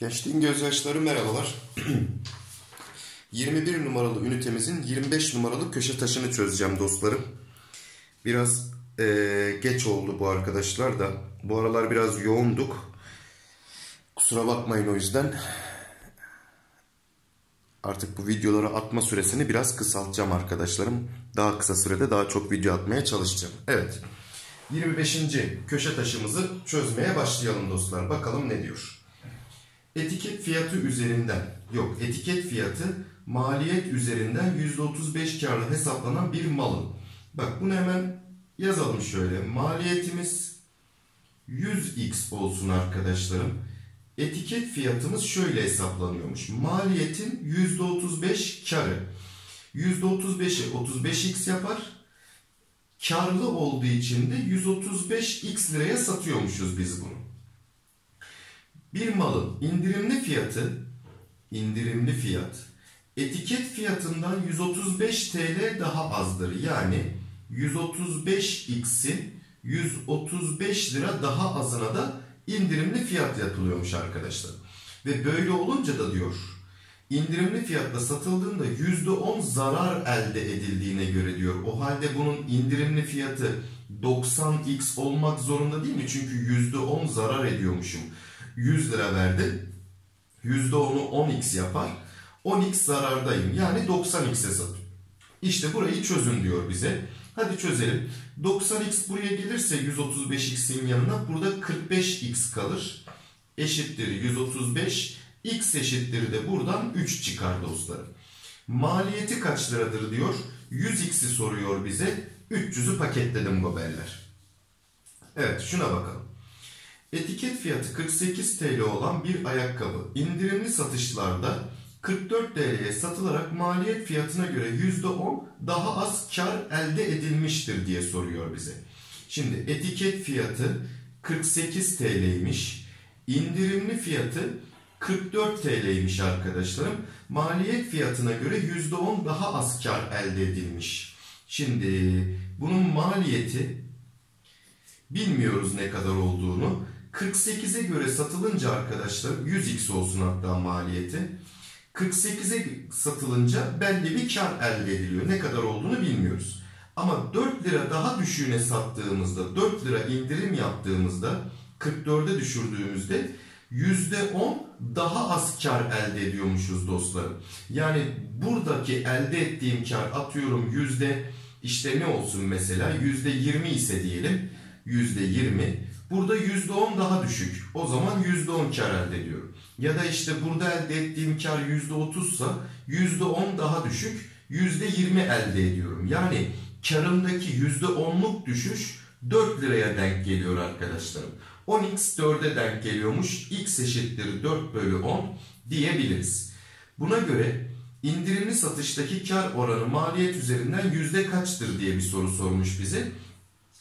Gençliğin gözyaşları merhabalar. 21 numaralı ünitemizin 25 numaralı köşe taşını çözeceğim dostlarım. Biraz ee, geç oldu bu arkadaşlar da. Bu aralar biraz yoğunduk. Kusura bakmayın o yüzden. Artık bu videoları atma süresini biraz kısaltacağım arkadaşlarım. Daha kısa sürede daha çok video atmaya çalışacağım. Evet. 25. köşe taşımızı çözmeye başlayalım dostlar. Bakalım ne diyor. Etiket fiyatı üzerinden, yok etiket fiyatı maliyet üzerinden %35 karla hesaplanan bir malın. Bak bunu hemen yazalım şöyle. Maliyetimiz 100x olsun arkadaşlarım. Etiket fiyatımız şöyle hesaplanıyormuş. Maliyetin %35 karı. %35'i 35x yapar. Karlı olduğu için de 135x liraya satıyormuşuz biz bunu. Bir malın indirimli fiyatı indirimli fiyat etiket fiyatından 135 TL daha azdır. Yani 135x'in 135 lira daha azına da indirimli fiyat yapılıyormuş arkadaşlar. Ve böyle olunca da diyor indirimli fiyatla satıldığında %10 zarar elde edildiğine göre diyor. O halde bunun indirimli fiyatı 90x olmak zorunda değil mi? Çünkü %10 zarar ediyormuşum. 100 lira verdi. %10'u 10x yapar. 10x zarardayım. Yani 90x'e satıyorum. İşte burayı çözün diyor bize. Hadi çözelim. 90x buraya gelirse 135x'in yanına burada 45x kalır. Eşittir 135. x eşittir de buradan 3 çıkar dostlarım. Maliyeti kaç liradır diyor. 100x'i soruyor bize. 300'ü paketledim goberler. Evet şuna bakalım. Etiket fiyatı 48 TL olan bir ayakkabı indirimli satışlarda 44 TL'ye satılarak maliyet fiyatına göre %10 daha az kar elde edilmiştir diye soruyor bize. Şimdi etiket fiyatı 48 TL'ymiş. İndirimli fiyatı 44 TL'ymiş arkadaşlarım. Maliyet fiyatına göre %10 daha az kar elde edilmiş. Şimdi bunun maliyeti bilmiyoruz ne kadar olduğunu. 48'e göre satılınca arkadaşlar 100x olsun hatta maliyeti. 48'e satılınca belli bir kar elde ediliyor. Ne kadar olduğunu bilmiyoruz. Ama 4 lira daha düşüğüne sattığımızda, 4 lira indirim yaptığımızda, 44'e düşürdüğümüzde %10 daha az kar elde ediyormuşuz dostlarım. Yani buradaki elde ettiğim kar atıyorum yüzde işte ne olsun mesela yüzde 20 ise diyelim %20 Burada %10 daha düşük. O zaman %10 kar elde ediyorum. Ya da işte burada elde ettiğim kar %30 ise %10 daha düşük. %20 elde ediyorum. Yani karımdaki %10'luk düşüş 4 liraya denk geliyor arkadaşlarım. 10x 4'e denk geliyormuş. x eşittir 4 bölü 10 diyebiliriz. Buna göre indirimli satıştaki kar oranı maliyet üzerinden yüzde kaçtır diye bir soru sormuş bize.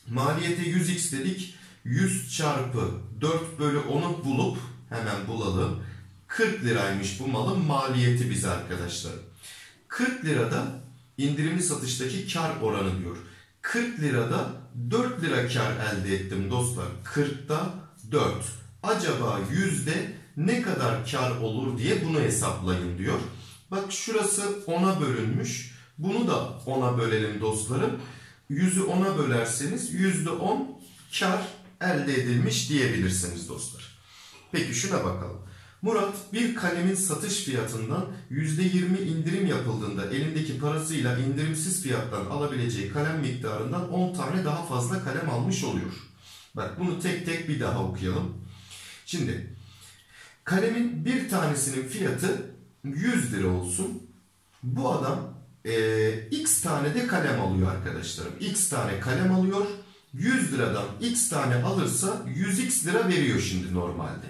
Maliyete 100x dedik. 100 çarpı 4 bölü 10'u bulup hemen bulalım. 40 liraymış bu malın maliyeti bize arkadaşlar. 40 lirada indirimli satıştaki kar oranı diyor. 40 lirada 4 lira kar elde ettim dostlar. 40'da 4. Acaba yüzde ne kadar kar olur diye bunu hesaplayın diyor. Bak şurası 10'a bölünmüş. Bunu da 10'a bölelim dostlarım. 100'ü 10'a bölerseniz %10 kar elde edilmiş diyebilirsiniz dostlar. Peki şuna bakalım. Murat bir kalemin satış fiyatından %20 indirim yapıldığında elindeki parasıyla indirimsiz fiyattan alabileceği kalem miktarından 10 tane daha fazla kalem almış oluyor. Bak bunu tek tek bir daha okuyalım. Şimdi kalemin bir tanesinin fiyatı 100 lira olsun. Bu adam e, x tane de kalem alıyor arkadaşlarım. x tane kalem alıyor 100 liradan x tane alırsa 100x lira veriyor şimdi normalde.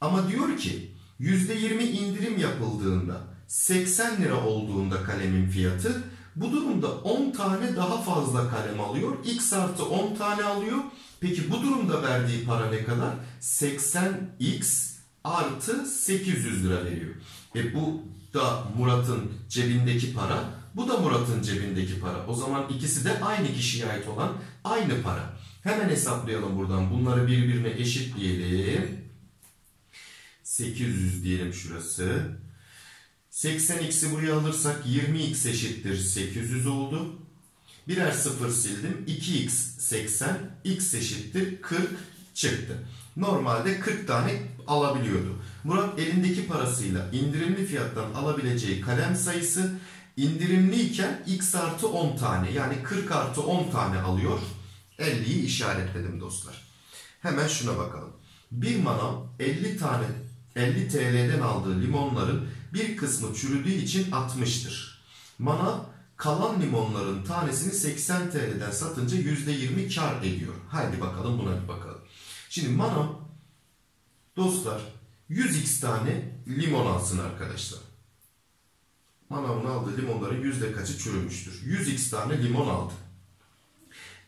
Ama diyor ki %20 indirim yapıldığında 80 lira olduğunda kalemin fiyatı bu durumda 10 tane daha fazla kalem alıyor. X artı 10 tane alıyor. Peki bu durumda verdiği para ne kadar? 80x artı 800 lira veriyor. E bu da Murat'ın cebindeki para. Bu da Murat'ın cebindeki para. O zaman ikisi de aynı kişiye ait olan aynı para. Hemen hesaplayalım buradan. Bunları birbirine eşitleyelim. 800 diyelim şurası. 80x'i buraya alırsak 20x eşittir 800 oldu. Birer sıfır sildim. 2x 80, x eşittir 40 çıktı. Normalde 40 tane alabiliyordu. Murat elindeki parasıyla indirimli fiyattan alabileceği kalem sayısı indirimliyken x artı 10 tane yani 40 artı 10 tane alıyor. 50'yi işaretledim dostlar. Hemen şuna bakalım. Bir manav 50 tane 50 TL'den aldığı limonların bir kısmı çürüdüğü için 60'tır. Manav kalan limonların tanesini 80 TL'den satınca %20 kar ediyor. Haydi bakalım buna bir bakalım. Şimdi manav dostlar 100x tane limon alsın arkadaşlar. Manavın aldığı limonların yüzde kaçı çürümüştür? 100x tane limon aldı.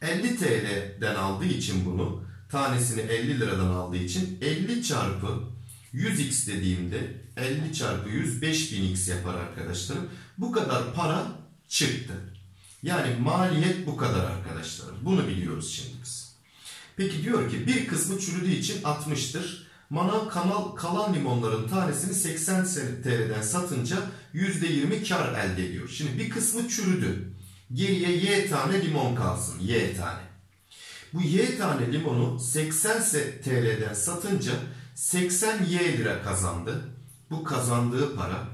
50 TL'den aldığı için bunu tanesini 50 liradan aldığı için 50 çarpı 100x dediğimde 50 çarpı 100 5000x yapar arkadaşlarım. Bu kadar para çıktı. Yani maliyet bu kadar arkadaşlar. Bunu biliyoruz şimdi biz. Peki diyor ki bir kısmı çürüdüğü için 60'tır. Manav kanal kalan limonların tanesini 80 TL'den satınca %20 kar elde ediyor. Şimdi bir kısmı çürüdü. Geriye Y tane limon kalsın. Y tane. Bu Y tane limonu 80 TL'den satınca 80 Y lira kazandı. Bu kazandığı para.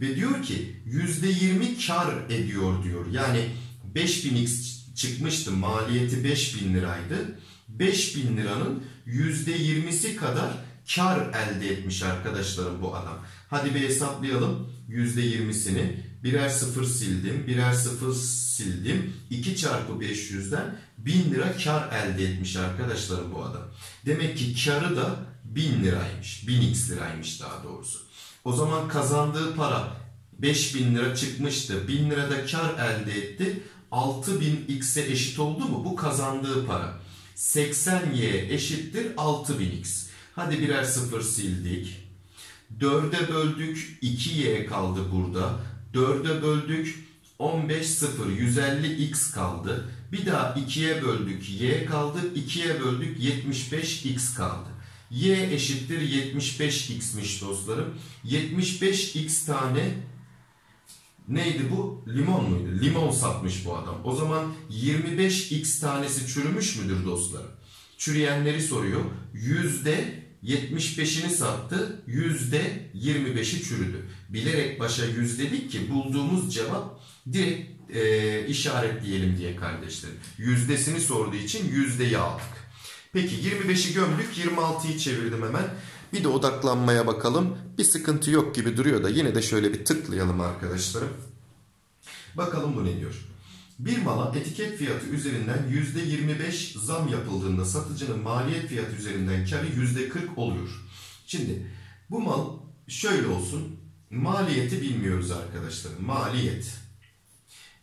Ve diyor ki %20 kar ediyor diyor. Yani 5000x çıkmıştı. Maliyeti 5000 liraydı. 5000 liranın %20'si kadar kar elde etmiş arkadaşlarım bu adam. Hadi bir hesaplayalım %20'sini. Birer sıfır sildim, birer sıfır sildim. 2 çarpı 500'den 1000 lira kar elde etmiş arkadaşlarım bu adam. Demek ki karı da 1000 liraymış. 1000x liraymış daha doğrusu. O zaman kazandığı para 5000 lira çıkmıştı. 1000 lirada kar elde etti. 6000x'e eşit oldu mu? Bu kazandığı para. 80y eşittir 6000x. Hadi birer sıfır sildik. 4'e böldük 2y kaldı burada. 4'e böldük 15 0 150x kaldı. Bir daha 2'ye böldük y kaldı. 2'ye böldük 75x kaldı. y eşittir 75x'miş dostlarım. 75x tane neydi bu? Limon muydu? Limon satmış bu adam. O zaman 25x tanesi çürümüş müdür dostlarım? Çürüyenleri soruyor. Yüzde 75'ini sattı, yüzde 25'i çürüdü. Bilerek başa yüz dedik ki bulduğumuz cevap direkt e, işaretleyelim diye kardeşlerim. Yüzdesini sorduğu için yüzdeyi aldık. Peki 25'i gömdük, 26'yı çevirdim hemen. Bir de odaklanmaya bakalım. Bir sıkıntı yok gibi duruyor da yine de şöyle bir tıklayalım arkadaşlarım. Bakalım bu ne diyor. Bir mala etiket fiyatı üzerinden %25 zam yapıldığında satıcının maliyet fiyatı üzerinden karı %40 oluyor. Şimdi bu mal şöyle olsun. Maliyeti bilmiyoruz arkadaşlar. Maliyet.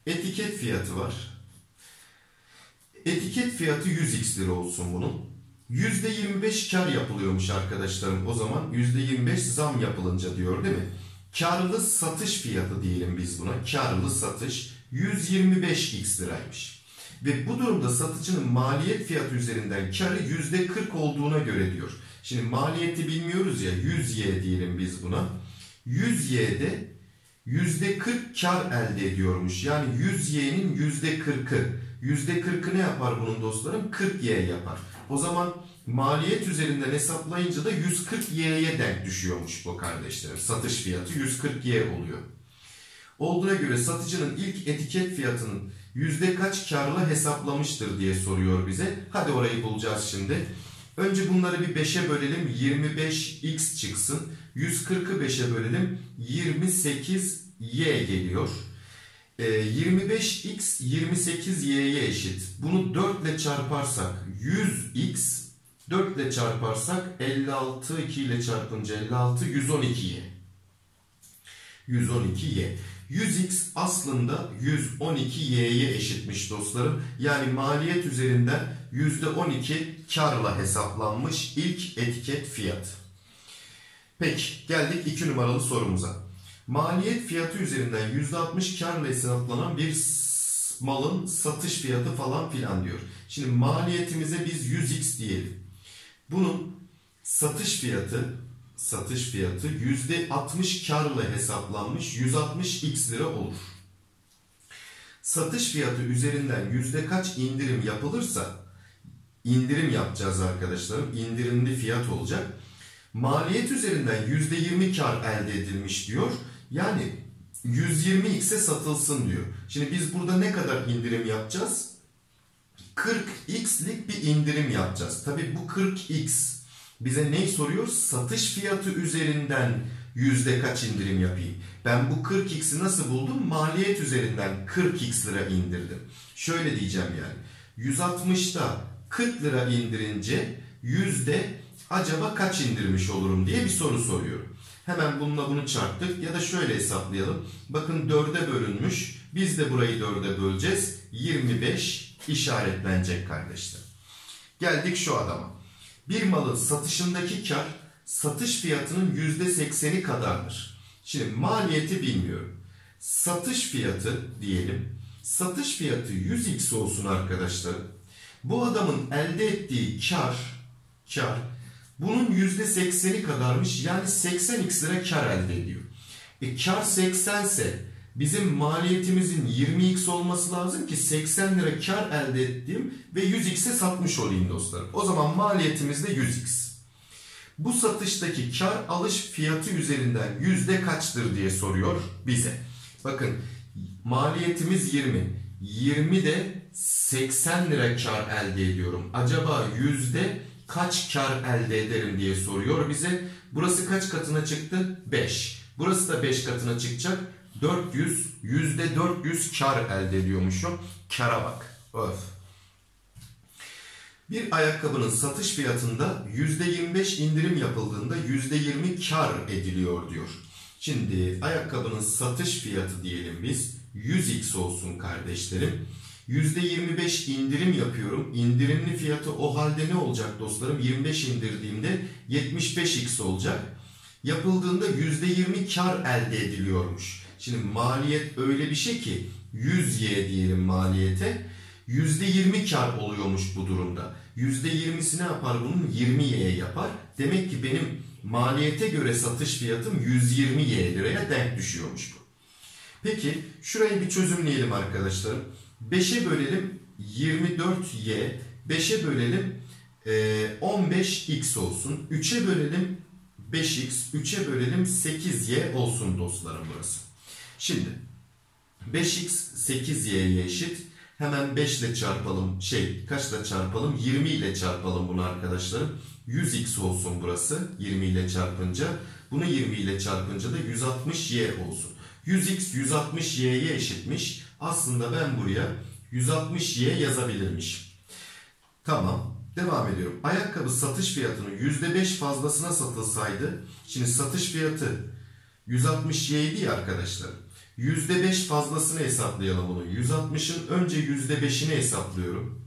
Etiket fiyatı var. Etiket fiyatı 100x lira olsun bunun. %25 kar yapılıyormuş arkadaşlarım. O zaman %25 zam yapılınca diyor değil mi? Karlı satış fiyatı diyelim biz buna. Karlı satış 125x liraymış. Ve bu durumda satıcının maliyet fiyatı üzerinden karı %40 olduğuna göre diyor. Şimdi maliyeti bilmiyoruz ya 100y diyelim biz buna. 100y'de %40 kar elde ediyormuş. Yani 100y'nin %40'ı. %40'ı ne yapar bunun dostlarım? 40y yapar. O zaman maliyet üzerinden hesaplayınca da 140y'ye denk düşüyormuş bu kardeşlerim. Satış fiyatı 140y oluyor. Olduğuna göre satıcının ilk etiket fiyatının yüzde kaç karla hesaplamıştır diye soruyor bize. Hadi orayı bulacağız şimdi. Önce bunları bir 5'e bölelim. 25x çıksın. 140'ı 5'e bölelim. 28y geliyor. 25x 28y'ye eşit. Bunu 4 ile çarparsak 100x 4 ile çarparsak 56 2 ile çarpınca 56 112y. 112y. 100x aslında 112y'ye eşitmiş dostlarım. Yani maliyet üzerinden %12 karla hesaplanmış ilk etiket fiyat. Peki geldik 2 numaralı sorumuza. Maliyet fiyatı üzerinden %60 karla hesaplanan bir malın satış fiyatı falan filan diyor. Şimdi maliyetimize biz 100x diyelim. Bunun satış fiyatı satış fiyatı %60 karla hesaplanmış 160x lira olur. Satış fiyatı üzerinden yüzde kaç indirim yapılırsa indirim yapacağız arkadaşlarım. İndirimli fiyat olacak. Maliyet üzerinden yüzde 20 kar elde edilmiş diyor. Yani 120x'e satılsın diyor. Şimdi biz burada ne kadar indirim yapacağız? 40x'lik bir indirim yapacağız. Tabi bu 40x bize ne soruyor? Satış fiyatı üzerinden yüzde kaç indirim yapayım? Ben bu 40x'i nasıl buldum? Maliyet üzerinden 40x lira indirdim. Şöyle diyeceğim yani. 160'da 40 lira indirince yüzde acaba kaç indirmiş olurum diye bir soru soruyorum. Hemen bununla bunu çarptık ya da şöyle hesaplayalım. Bakın 4'e bölünmüş. Biz de burayı 4'e böleceğiz. 25 işaretlenecek kardeşler. Geldik şu adama. Bir malın satışındaki kar satış fiyatının %80'i kadardır. Şimdi maliyeti bilmiyorum. Satış fiyatı diyelim. Satış fiyatı 100x olsun arkadaşlar. Bu adamın elde ettiği kar, kar bunun %80'i kadarmış. Yani 80x lira kar elde ediyor. E kar 80 ise bizim maliyetimizin 20x olması lazım ki 80 lira kar elde ettiğim ve 100x'e satmış olayım dostlarım. O zaman maliyetimiz de 100x. Bu satıştaki kar alış fiyatı üzerinden yüzde kaçtır diye soruyor bize. Bakın maliyetimiz 20. 20 de 80 lira kar elde ediyorum. Acaba yüzde kaç kar elde ederim diye soruyor bize. Burası kaç katına çıktı? 5. Burası da 5 katına çıkacak. 400, yüzde 400 kar elde ediyormuşum. Kara bak. Öf. Bir ayakkabının satış fiyatında %25 indirim yapıldığında %20 kar ediliyor diyor. Şimdi ayakkabının satış fiyatı diyelim biz 100x olsun kardeşlerim. %25 indirim yapıyorum. İndirimli fiyatı o halde ne olacak dostlarım? 25 indirdiğimde 75x olacak. Yapıldığında %20 kar elde ediliyormuş. Şimdi maliyet öyle bir şey ki 100y diyelim maliyete. %20 kar oluyormuş bu durumda. %20'si ne yapar bunun? 20y yapar. Demek ki benim maliyete göre satış fiyatım 120y liraya denk düşüyormuş bu. Peki şurayı bir çözümleyelim arkadaşlar. 5'e bölelim 24y, 5'e bölelim 15x olsun. 3'e bölelim 5x, 3'e bölelim 8y olsun dostlarım burası. Şimdi 5x 8y'ye eşit. Hemen 5 ile çarpalım. Şey kaçla çarpalım? 20 ile çarpalım bunu arkadaşlarım. 100x olsun burası 20 ile çarpınca. Bunu 20 ile çarpınca da 160y olsun. 100x 160y'ye eşitmiş. Aslında ben buraya 160y yazabilirmiş. Tamam. Devam ediyorum. Ayakkabı satış fiyatının %5 fazlasına satılsaydı. Şimdi satış fiyatı 160y idi ya arkadaşlar. %5 fazlasını hesaplayalım bunu. 160'ın önce %5'ini hesaplıyorum.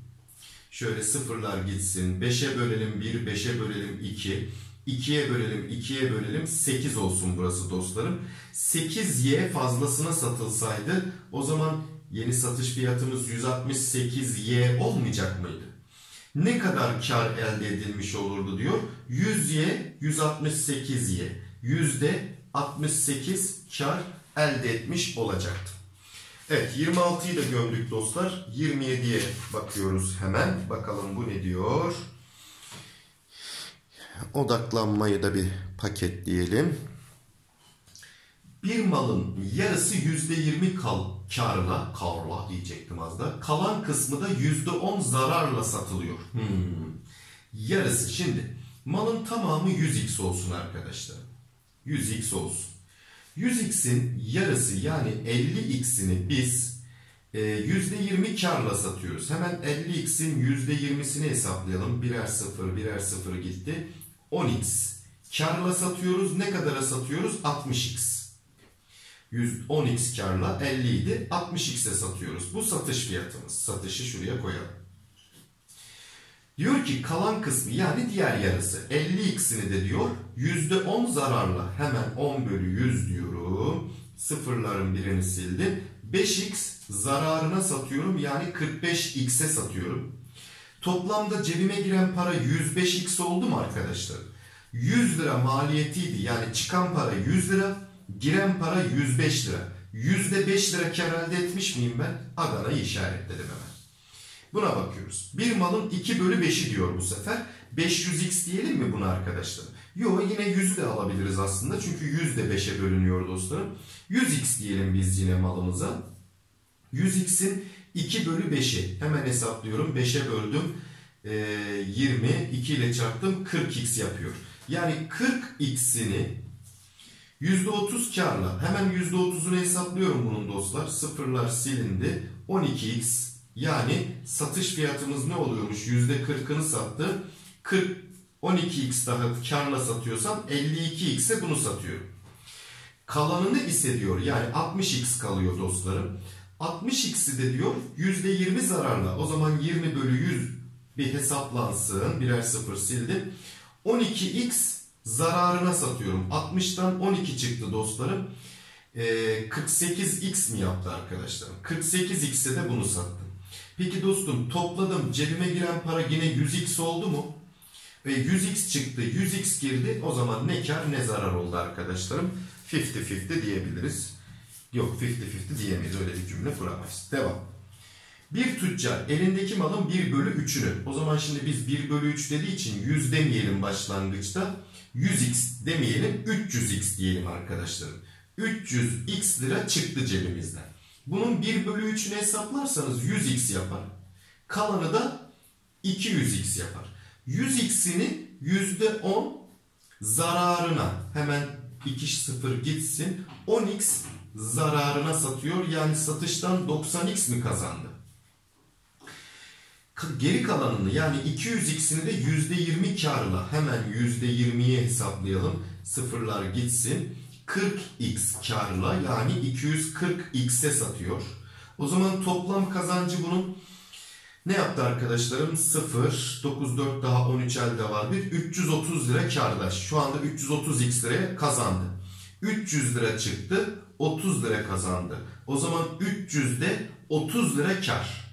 Şöyle sıfırlar gitsin. 5'e bölelim 1, 5'e bölelim 2. 2'ye bölelim, 2'ye bölelim 8 olsun burası dostlarım. 8y fazlasına satılsaydı o zaman yeni satış fiyatımız 168y olmayacak mıydı? Ne kadar kar elde edilmiş olurdu diyor. 100y 168y. %68 kar elde etmiş olacaktı. Evet 26'yı da gömdük dostlar. 27'ye bakıyoruz hemen. Bakalım bu ne diyor. Odaklanmayı da bir paketleyelim. Bir malın yarısı %20 kal, karla, karla diyecektim az da. Kalan kısmı da %10 zararla satılıyor. Hmm. Yarısı şimdi. Malın tamamı 100x olsun arkadaşlar. 100x olsun. 100x'in yarısı yani 50x'ini biz %20 e, karla satıyoruz. Hemen 50x'in %20'sini hesaplayalım. Birer sıfır, birer sıfır gitti. 10x. Karla satıyoruz. Ne kadara satıyoruz? 60x. 10x karla 50 idi. 60x'e satıyoruz. Bu satış fiyatımız. Satışı şuraya koyalım. Diyor ki kalan kısmı yani diğer yarısı 50x'ini de diyor %10 zararla hemen 10 bölü 100 diyorum. Sıfırların birini sildim. 5x zararına satıyorum yani 45x'e satıyorum. Toplamda cebime giren para 105x oldu mu arkadaşlar? 100 lira maliyetiydi. Yani çıkan para 100 lira, giren para 105 lira. %5 lira kar elde etmiş miyim ben? Adana'yı işaretledim hemen. Buna bakıyoruz. Bir malın 2 bölü 5'i diyor bu sefer. 500x diyelim mi buna arkadaşlar? Yo yine 100 de alabiliriz aslında. Çünkü 100 de 5'e bölünüyor dostlarım. 100x diyelim biz yine malımıza. 100x'in 2 bölü 5'i. Hemen hesaplıyorum. 5'e böldüm. Ee, 20. 2 ile çarptım. 40x yapıyor. Yani 40x'ini %30 karla. Hemen %30'unu hesaplıyorum bunun dostlar. Sıfırlar silindi. 12x yani satış fiyatımız ne oluyormuş? %40'ını sattı. 40 12x daha karla satıyorsam 52x'e bunu satıyorum. Kalanını ise diyor yani 60x kalıyor dostlarım. 60x'i de diyor %20 zararla. O zaman 20 bölü 100 bir hesaplansın. Birer sıfır sildim. 12x zararına satıyorum. 60'tan 12 çıktı dostlarım. Ee, 48x mi yaptı arkadaşlar? 48x'e de bunu sattım. Peki dostum topladım cebime giren para yine 100x oldu mu? Ve 100x çıktı 100x girdi o zaman ne kar ne zarar oldu arkadaşlarım. 50-50 diyebiliriz. Yok 50-50 diyemeyiz öyle bir cümle kuramayız. Devam. Bir tüccar elindeki malın 1 bölü 3'ünü o zaman şimdi biz 1 bölü 3 dediği için 100 demeyelim başlangıçta 100x demeyelim 300x diyelim arkadaşlarım. 300x lira çıktı cebimizden. Bunun 1 bölü 3'ünü hesaplarsanız 100x yapar. Kalanı da 200x yapar. 100x'ini %10 zararına hemen 2 0 gitsin 10x zararına satıyor. Yani satıştan 90x mi kazandı? Geri kalanını yani 200x'ini de %20 karla hemen %20'ye hesaplayalım. Sıfırlar gitsin. 40x karla yani 240x'e satıyor. O zaman toplam kazancı bunun ne yaptı arkadaşlarım? 0, 9, 4 daha 13 elde var. Bir 330 lira kardaş. Şu anda 330x liraya kazandı. 300 lira çıktı. 30 lira kazandı. O zaman 300'de 30 lira kar.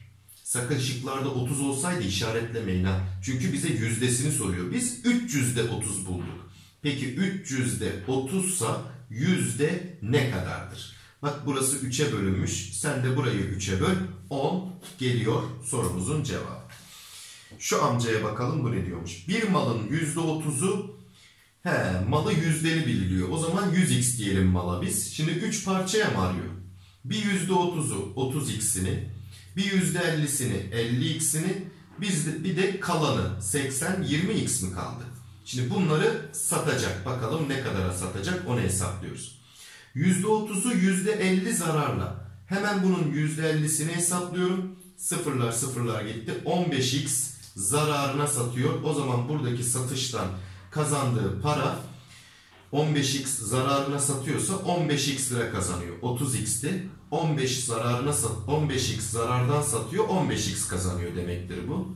Sakın şıklarda 30 olsaydı işaretlemeyin ha. Çünkü bize yüzdesini soruyor. Biz 300'de 30 bulduk. Peki 300'de 30 sa yüzde ne kadardır? Bak burası 3'e bölünmüş. Sen de burayı 3'e böl. 10 geliyor sorumuzun cevabı. Şu amcaya bakalım bu ne diyormuş. Bir malın %30'u he, malı yüzdeli bililiyor. O zaman 100x diyelim mala biz. Şimdi 3 parçaya mı arıyor? Bir %30'u 30x'ini, bir %50'sini 50x'ini, biz bir de kalanı 80 20x mi kaldı? Şimdi bunları satacak. Bakalım ne kadara satacak onu hesaplıyoruz. %30'u %50 zararla. Hemen bunun %50'sini hesaplıyorum. Sıfırlar sıfırlar gitti. 15x zararına satıyor. O zaman buradaki satıştan kazandığı para 15x zararına satıyorsa 15x lira kazanıyor. 30x'ti. 15 zararına sat 15x zarardan satıyor. 15x kazanıyor demektir bu.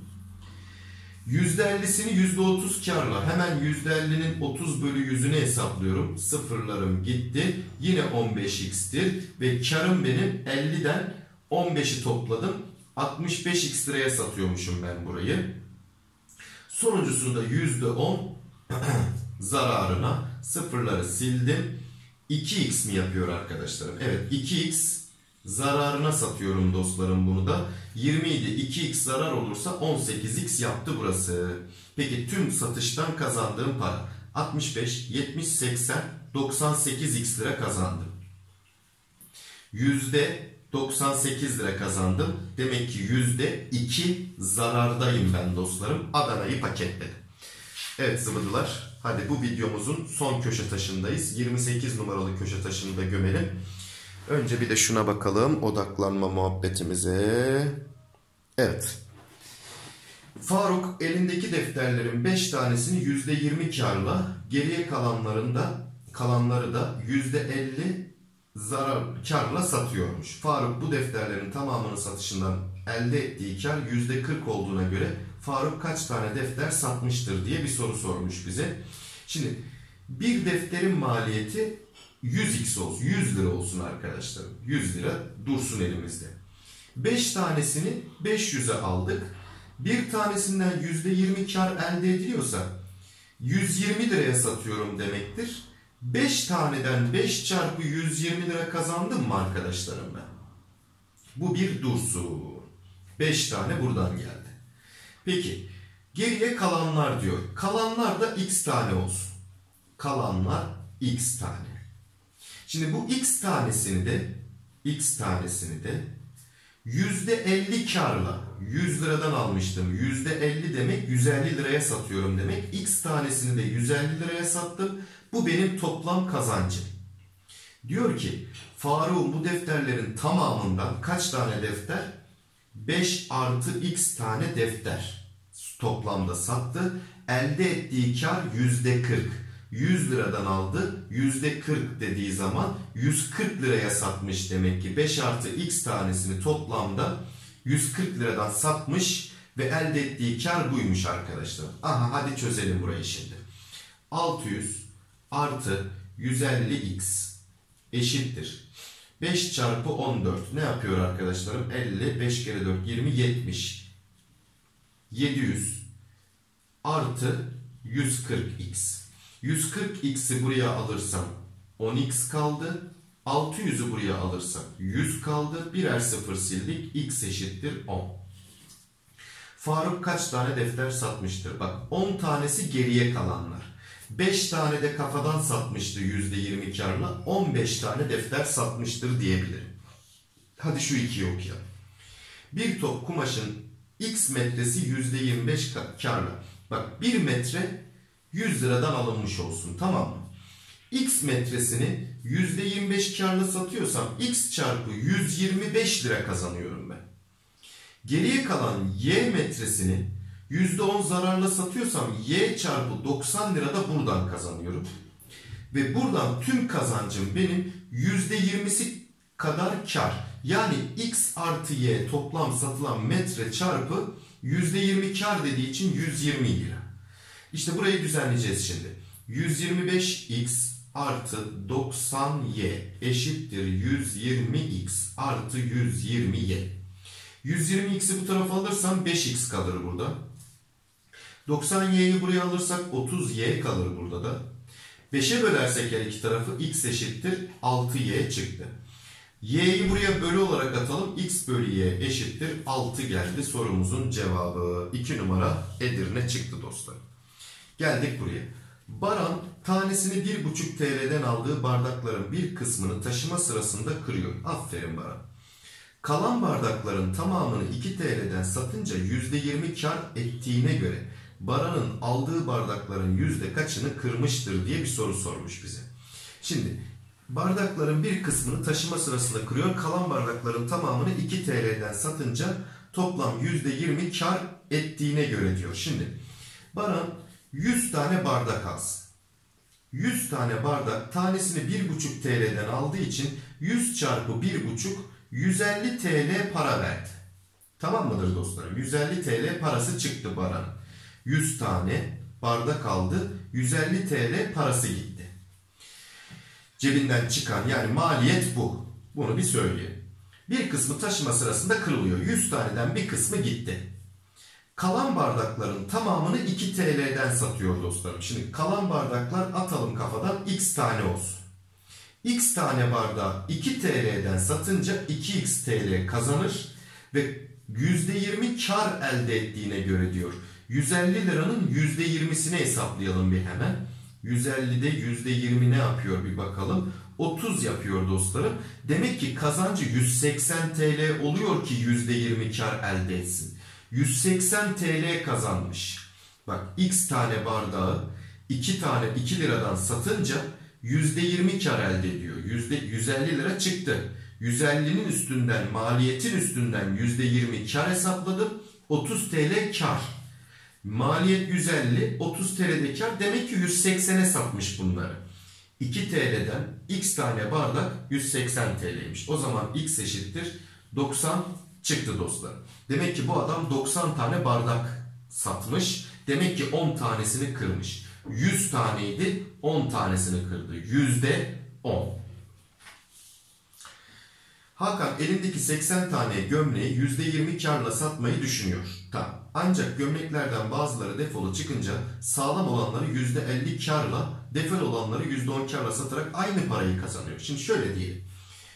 %50'sini %30 karla hemen %50'nin 30 bölü 100'ünü hesaplıyorum. Sıfırlarım gitti. Yine 15x'tir. Ve karım benim 50'den 15'i topladım. 65x liraya satıyormuşum ben burayı. Sonuncusunda %10 zararına sıfırları sildim. 2x mi yapıyor arkadaşlarım? Evet 2x zararına satıyorum dostlarım bunu da. 20 idi 2x zarar olursa 18x yaptı burası. Peki tüm satıştan kazandığım para 65, 70, 80, 98x lira kazandım. Yüzde 98 lira kazandım. Demek ki yüzde 2 zarardayım ben dostlarım. Adana'yı paketledim. Evet zıvıdılar. Hadi bu videomuzun son köşe taşındayız. 28 numaralı köşe taşını da gömelim. Önce bir de şuna bakalım odaklanma muhabbetimize. Evet. Faruk elindeki defterlerin 5 tanesini %20 karla, geriye kalanlarında kalanları da %50 zarar karla satıyormuş. Faruk bu defterlerin tamamını satışından elde ettiği kar %40 olduğuna göre Faruk kaç tane defter satmıştır diye bir soru sormuş bize. Şimdi bir defterin maliyeti 100x olsun, 100 lira olsun arkadaşlar. 100 lira dursun elimizde. 5 tanesini 500'e aldık. Bir tanesinden %20 kar elde ediliyorsa 120 liraya satıyorum demektir. 5 taneden 5 çarpı 120 lira kazandım mı arkadaşlarım ben? Bu bir dursun. 5 tane buradan geldi. Peki geriye kalanlar diyor. Kalanlar da x tane olsun. Kalanlar x tane. Şimdi bu x tanesini de x tanesini de %50 karla 100 liradan almıştım. %50 demek 150 liraya satıyorum demek. X tanesini de 150 liraya sattım. Bu benim toplam kazancım. Diyor ki Faruk'un bu defterlerin tamamından kaç tane defter? 5 artı x tane defter toplamda sattı. Elde ettiği kar %40. 100 liradan aldı. %40 dediği zaman 140 liraya satmış demek ki. 5 artı x tanesini toplamda 140 liradan satmış ve elde ettiği kar buymuş arkadaşlar. Aha hadi çözelim burayı şimdi. 600 artı 150x eşittir. 5 çarpı 14 ne yapıyor arkadaşlarım? 50, 5 kere 4, 20, 70. 700 artı 140x. 140x'i buraya alırsam 10x kaldı. 600'ü buraya alırsam 100 kaldı. Birer sıfır sildik. x eşittir 10. Faruk kaç tane defter satmıştır? Bak 10 tanesi geriye kalanlar. 5 tane de kafadan satmıştı %20 karla. 15 tane defter satmıştır diyebilirim. Hadi şu ikiyi okuyalım. Bir top kumaşın x metresi %25 karla. Bak 1 metre 100 liradan alınmış olsun tamam mı? X metresini %25 karla satıyorsam x çarpı 125 lira kazanıyorum ben. Geriye kalan y metresini %10 zararla satıyorsam y çarpı 90 lira da buradan kazanıyorum. Ve buradan tüm kazancım benim %20'si kadar kar. Yani x artı y toplam satılan metre çarpı %20 kar dediği için 120 lira. İşte burayı düzenleyeceğiz şimdi. 125x artı 90y eşittir 120x artı 120y. 120x'i bu tarafa alırsam 5x kalır burada. 90y'yi buraya alırsak 30y kalır burada da. 5'e bölersek her iki tarafı x eşittir 6y çıktı. y'yi buraya bölü olarak atalım. x bölü y eşittir 6 geldi sorumuzun cevabı. 2 numara Edirne çıktı dostlar. Geldik buraya. Baran tanesini 1,5 TL'den aldığı bardakların bir kısmını taşıma sırasında kırıyor. Aferin Baran. Kalan bardakların tamamını 2 TL'den satınca %20 kar ettiğine göre Baran'ın aldığı bardakların yüzde kaçını kırmıştır diye bir soru sormuş bize. Şimdi bardakların bir kısmını taşıma sırasında kırıyor. Kalan bardakların tamamını 2 TL'den satınca toplam %20 kar ettiğine göre diyor. Şimdi Baran 100 tane bardak alsın. 100 tane bardak tanesini 1,5 TL'den aldığı için 100 çarpı 1,5 150 TL para verdi. Tamam mıdır dostlarım? 150 TL parası çıktı Baran. 100 tane bardak aldı. 150 TL parası gitti. Cebinden çıkan yani maliyet bu. Bunu bir söyleyeyim. Bir kısmı taşıma sırasında kırılıyor. 100 taneden bir kısmı gitti. Kalan bardakların tamamını 2 TL'den satıyor dostlarım. Şimdi kalan bardaklar atalım kafadan x tane olsun. X tane bardağı 2 TL'den satınca 2x TL kazanır ve %20 kar elde ettiğine göre diyor. 150 liranın %20'sini hesaplayalım bir hemen. 150'de %20 ne yapıyor bir bakalım. 30 yapıyor dostlarım. Demek ki kazancı 180 TL oluyor ki %20 kar elde etsin. 180 TL kazanmış. Bak x tane bardağı 2 tane 2 liradan satınca %20 kar elde ediyor. %150 lira çıktı. 150'nin üstünden maliyetin üstünden %20 kar hesapladım. 30 TL kar. Maliyet 150, 30 TL'de kar. Demek ki 180'e satmış bunları. 2 TL'den x tane bardak 180 TL'ymiş. O zaman x eşittir 90 çıktı dostlar. Demek ki bu adam 90 tane bardak satmış. Demek ki 10 tanesini kırmış. 100 taneydi 10 tanesini kırdı. Yüzde 10. Hakan elindeki 80 tane gömleği %20 karla satmayı düşünüyor. Tamam. Ancak gömleklerden bazıları defolu çıkınca sağlam olanları %50 karla, defol olanları %10 karla satarak aynı parayı kazanıyor. Şimdi şöyle diyelim.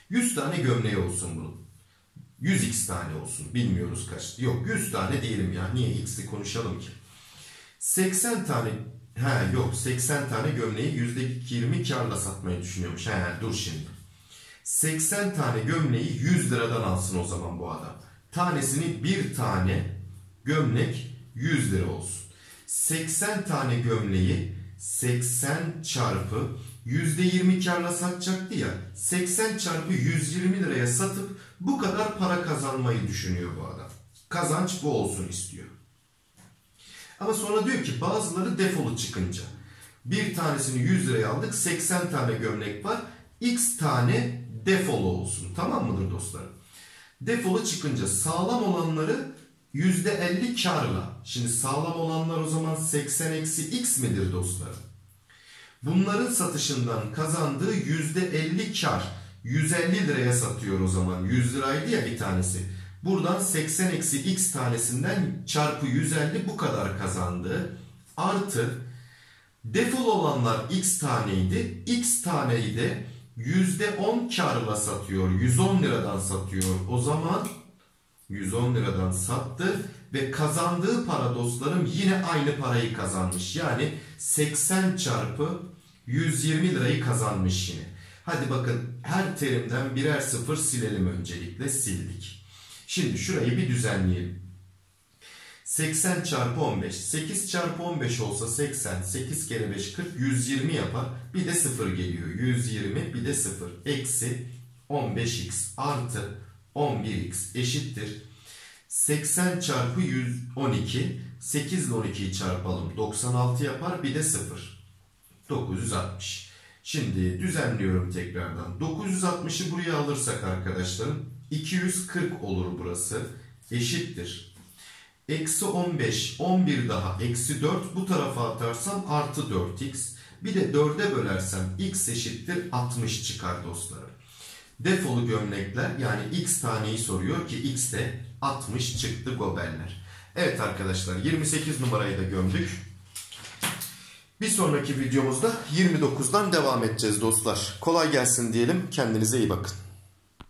100 tane gömleği olsun bunun. 100x tane olsun. Bilmiyoruz kaç. Yok 100 tane diyelim ya. Niye x'i konuşalım ki? 80 tane He yok 80 tane gömleği %20 karla satmayı düşünüyormuş. He dur şimdi. 80 tane gömleği 100 liradan alsın o zaman bu adam. Tanesini bir tane gömlek 100 lira olsun. 80 tane gömleği 80 çarpı %20 karla satacaktı ya. 80 çarpı 120 liraya satıp bu kadar para kazanmayı düşünüyor bu adam. Kazanç bu olsun istiyor. Ama sonra diyor ki bazıları defolu çıkınca. Bir tanesini 100 liraya aldık 80 tane gömlek var. X tane defolu olsun. Tamam mıdır dostlarım? Defolu çıkınca sağlam olanları %50 karla. Şimdi sağlam olanlar o zaman 80 eksi x midir dostlarım? Bunların satışından kazandığı %50 kar. 150 liraya satıyor o zaman. 100 liraydı ya bir tanesi. Buradan 80 eksi x tanesinden çarpı 150 bu kadar kazandı. Artı defol olanlar x taneydi. X taneyi de %10 karla satıyor. 110 liradan satıyor. O zaman 110 liradan sattı ve kazandığı para dostlarım yine aynı parayı kazanmış. Yani 80 çarpı 120 lirayı kazanmış yine. Hadi bakın her terimden birer sıfır silelim öncelikle sildik. Şimdi şurayı bir düzenleyelim. 80 çarpı 15. 8 çarpı 15 olsa 80. 8 kere 5 40. 120 yapar. Bir de 0 geliyor. 120 bir de 0. Eksi 15x artı 11x eşittir. 80 çarpı 112. 8 ile 12'yi çarpalım. 96 yapar. Bir de 0. 960. Şimdi düzenliyorum tekrardan. 960'ı buraya alırsak arkadaşlarım 240 olur burası. Eşittir. Eksi 15, 11 daha eksi 4 bu tarafa atarsam artı 4x. Bir de 4'e bölersem x eşittir 60 çıkar dostlarım. Defolu gömlekler yani x taneyi soruyor ki x de 60 çıktı gobeller. Evet arkadaşlar 28 numarayı da gömdük. Bir sonraki videomuzda 29'dan devam edeceğiz dostlar. Kolay gelsin diyelim. Kendinize iyi bakın.